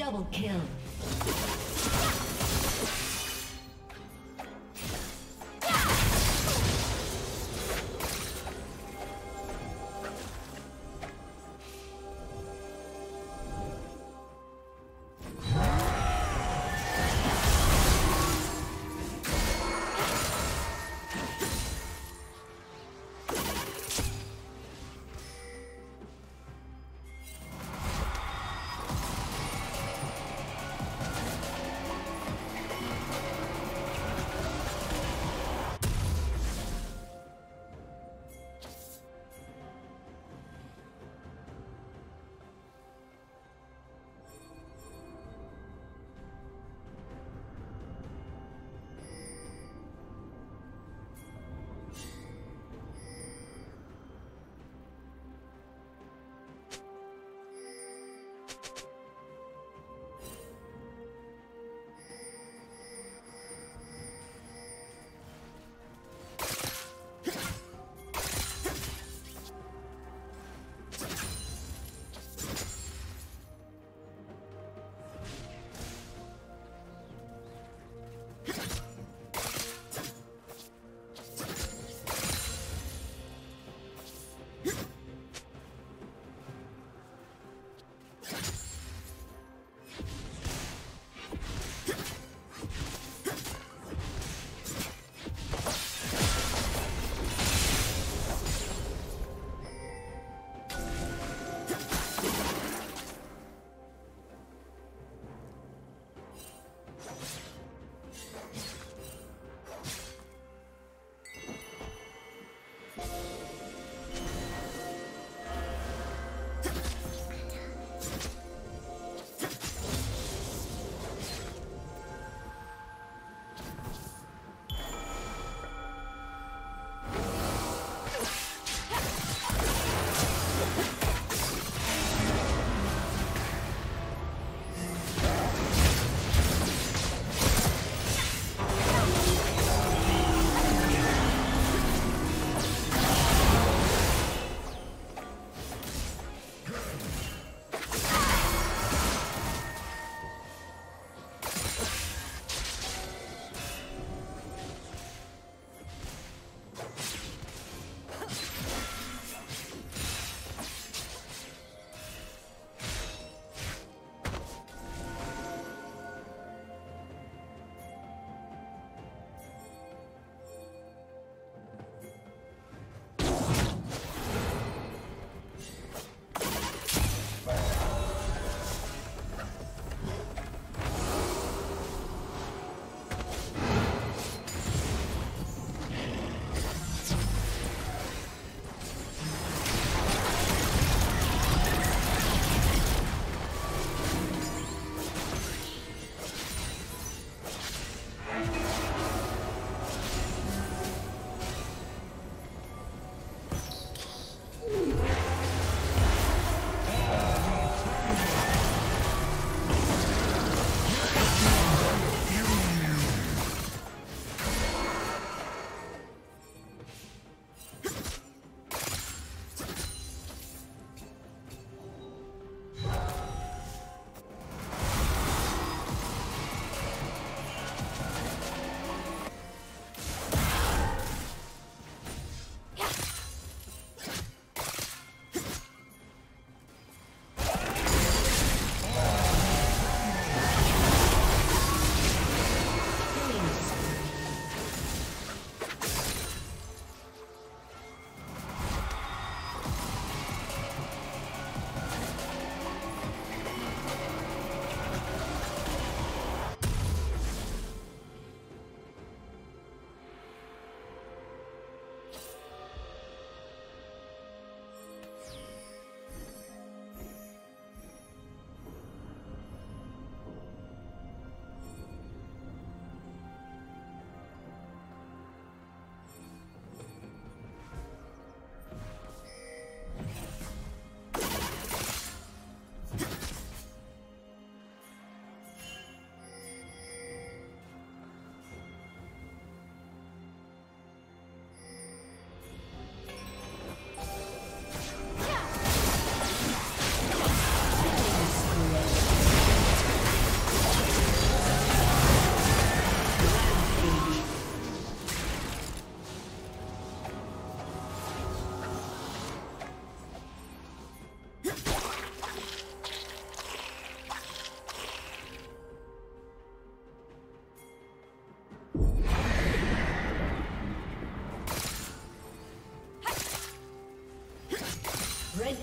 double kill.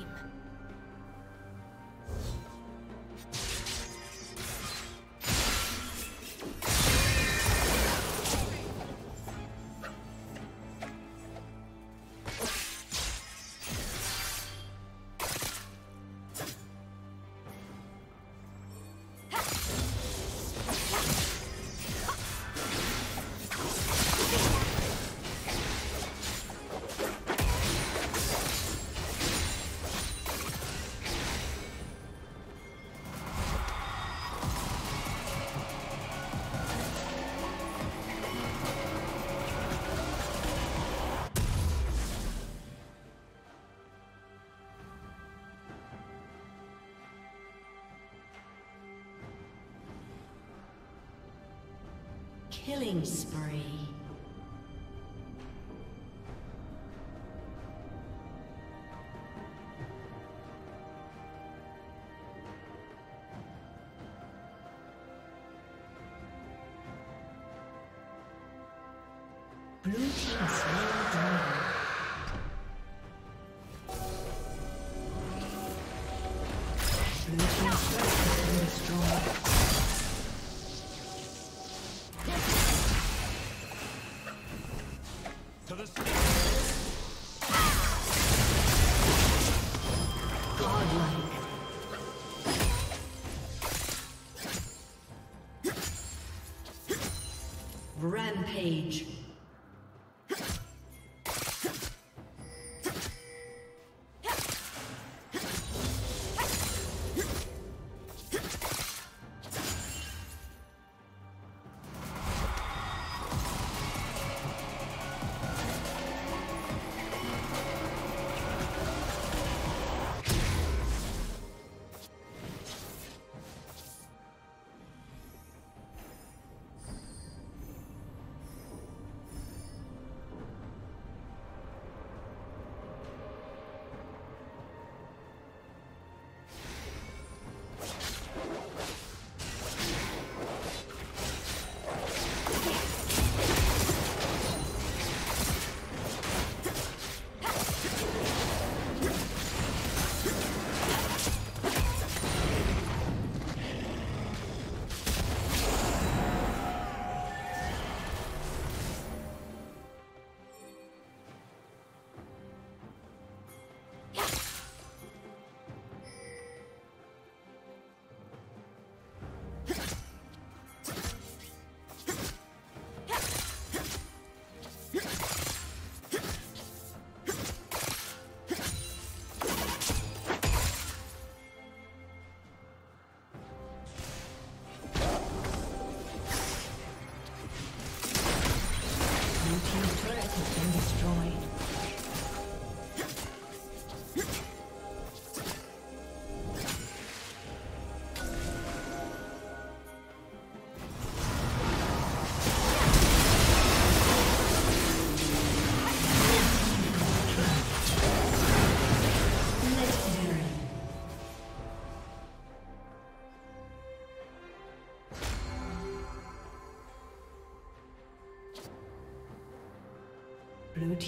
team. Killing spree. Rampage.